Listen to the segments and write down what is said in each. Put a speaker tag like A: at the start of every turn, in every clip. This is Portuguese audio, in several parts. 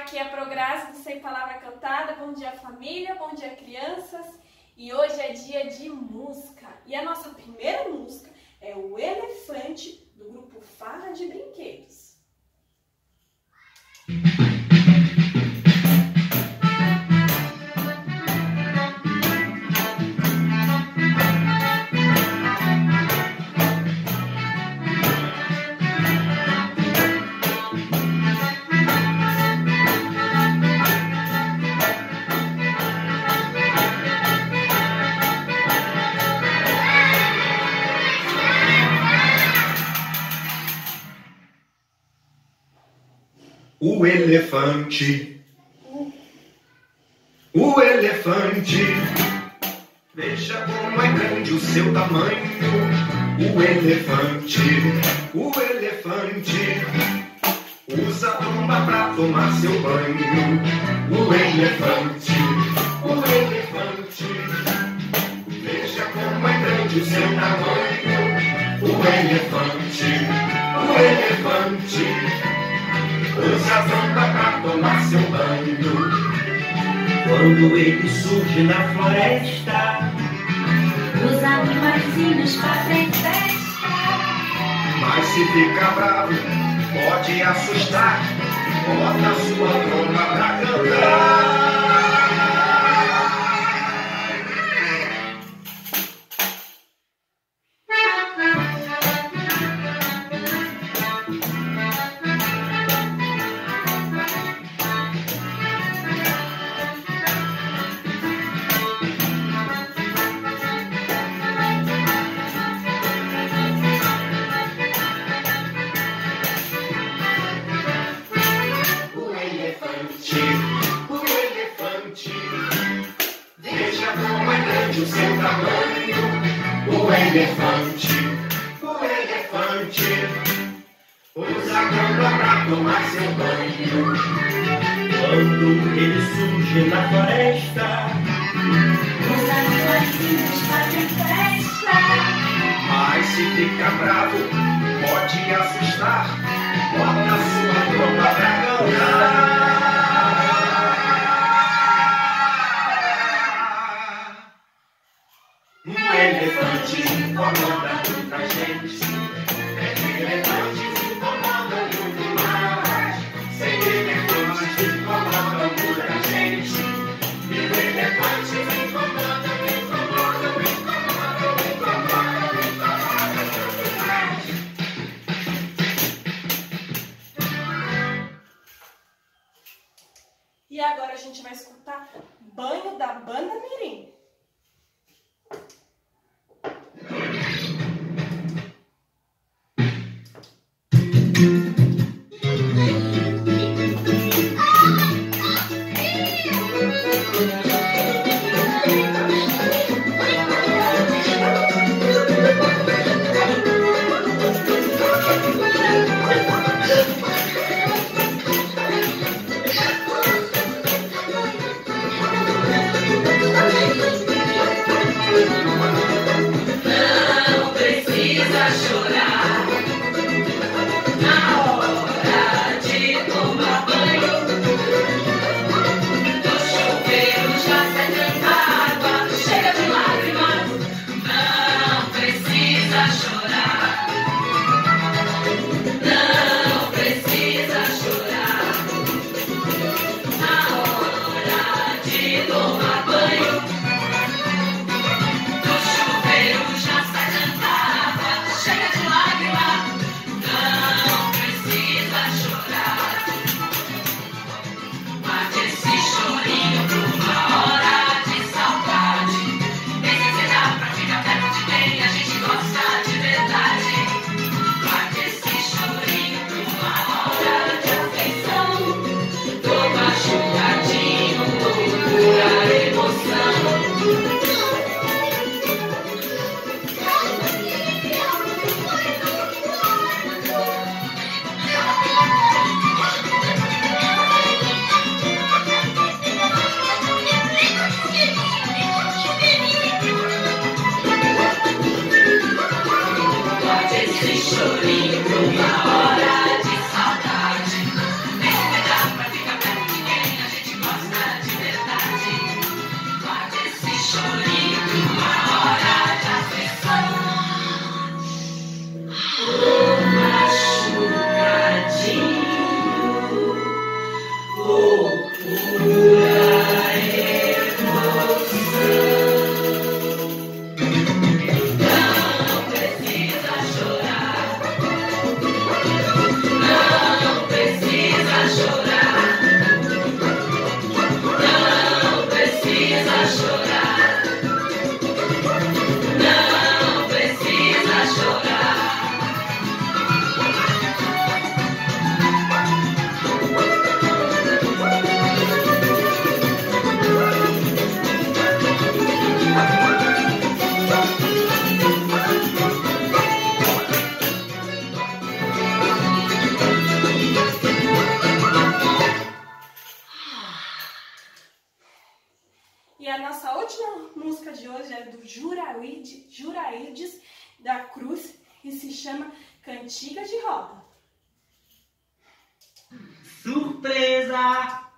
A: aqui é a Prograse do Sem Palavra Cantada. Bom dia família, bom dia crianças. E hoje é dia de música. E a nossa primeira música é o Elefante do grupo Farra de Brinquedos.
B: O elefante. O elefante. Veja como é grande o seu tamanho. O elefante. O elefante. Usa a tromba pra tomar seu banho. O elefante. O elefante. Veja como é grande o seu tamanho. O elefante.
C: Quando ele surge na floresta,
D: Os animaizinhos fazem festa.
B: Mas se fica bravo, pode assustar. Bota sua tromba pra cantar. Grande o seu tamanho. O elefante, o elefante. Usa a tromba pra tomar seu banho.
C: quando ele surge na floresta,
D: Os animaizinhos fazem festa.
B: Mas se fica bravo, pode assustar. Bota sua tromba pra cantar. Elefante incomoda muita gente. Elefantes incomodam muito mais. Sem elefantes incomoda muita gente. Incomodam, incomodam, incomodam, incomodam, incomodam muito mais.
A: E agora a gente vai escutar Banho da Banda Mirim. da cruz e se chama Cantiga de Roda.
C: Surpresa!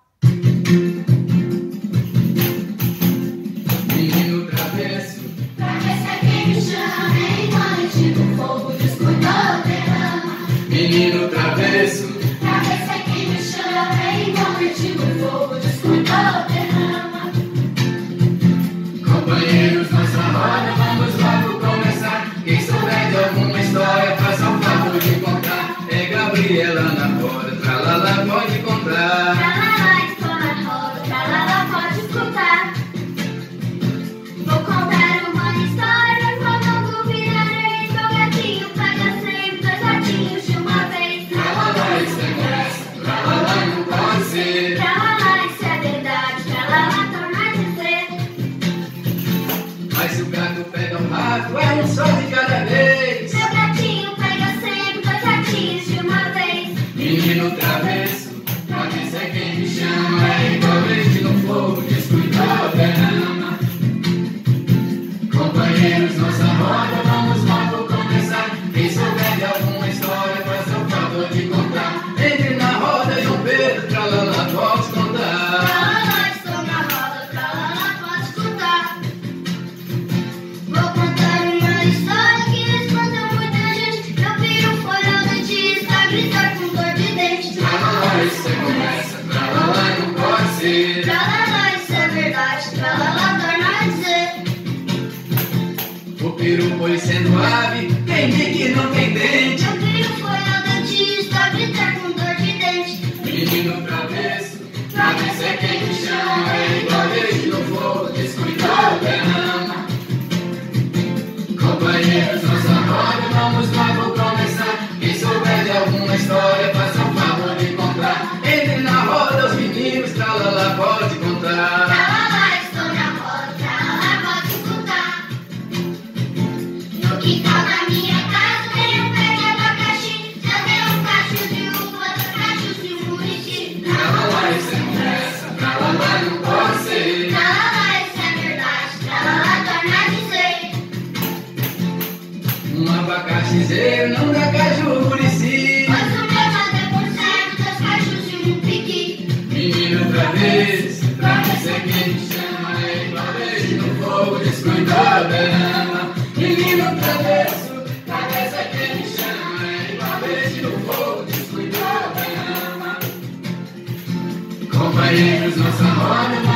E: Menino travesso,
D: travessa quem me chama, enquanto o fogo descuidou terra.
E: Menino travesso,
D: travessa quem me chama, enquanto
E: o Pedro
D: foi
E: sendo ave, quem vê que não tem dente.
D: Pedro foi ao dentista gritar com dor de dente.
E: Menino travesso, travesso é quem me chama, é igual desde no fogo, descuidado derrama. Companheiros, nossa roda, vamos
D: lá voltar. ama.
E: Menino travesso, cabeça que me chama. E uma vez eu vou descuidar ama. Companheiros, nossa roda